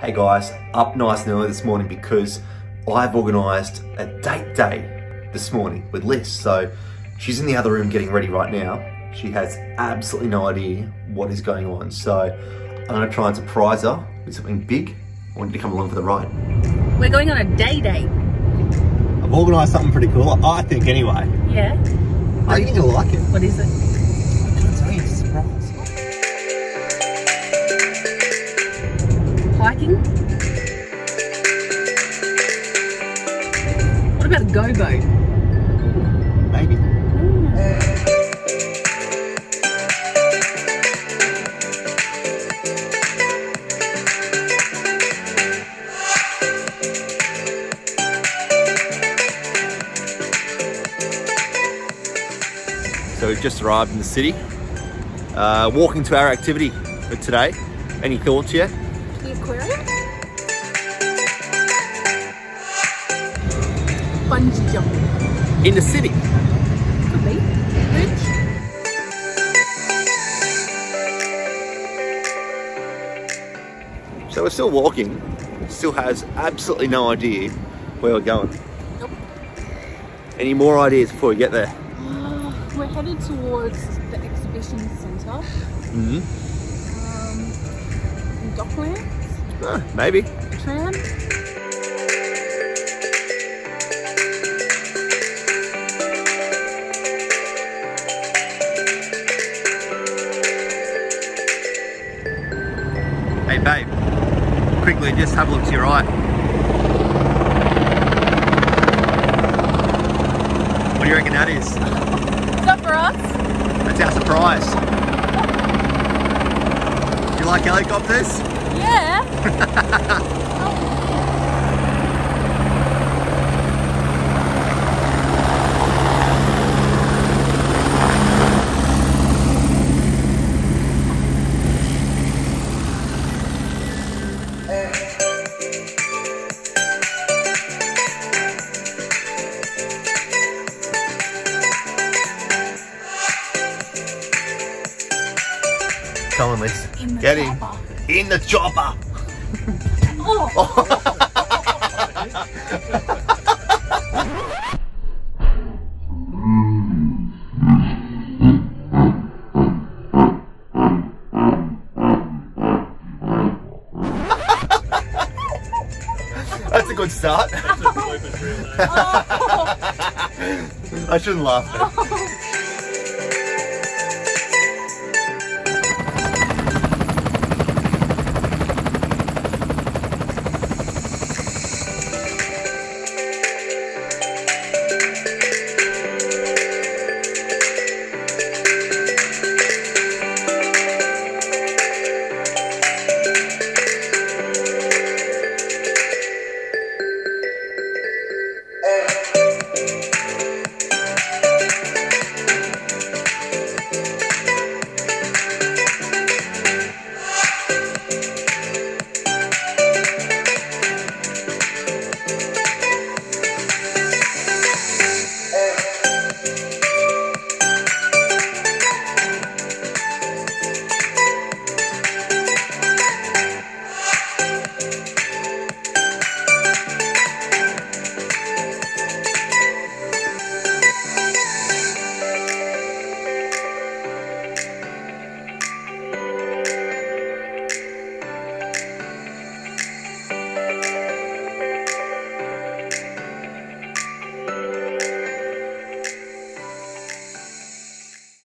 Hey guys, up nice and early this morning because I've organised a date day this morning with Liz. So she's in the other room getting ready right now. She has absolutely no idea what is going on. So I'm gonna try and surprise her with something big. I want you to come along for the ride. We're going on a day date. I've organised something pretty cool, I think anyway. Yeah. I think you'll like it. What is it? Hiking? What about a go boat? Maybe. So we've just arrived in the city. Uh, walking to our activity for today. Any thoughts yet? The aquarium? Bungee jumping. In the city. Could be. Bridge? So we're still walking. Still has absolutely no idea where we're going. Nope. Any more ideas before we get there? Uh, we're headed towards the exhibition centre. Mm-hmm. Um, Docklands? Uh, maybe. Tram? Hey babe, quickly just have a look to your right. What do you reckon that is? Is that for us? That's our surprise. Like helicopters? Yeah. Come on, Liz. In the Get in. In the chopper. Oh. That's a good start. I shouldn't laugh.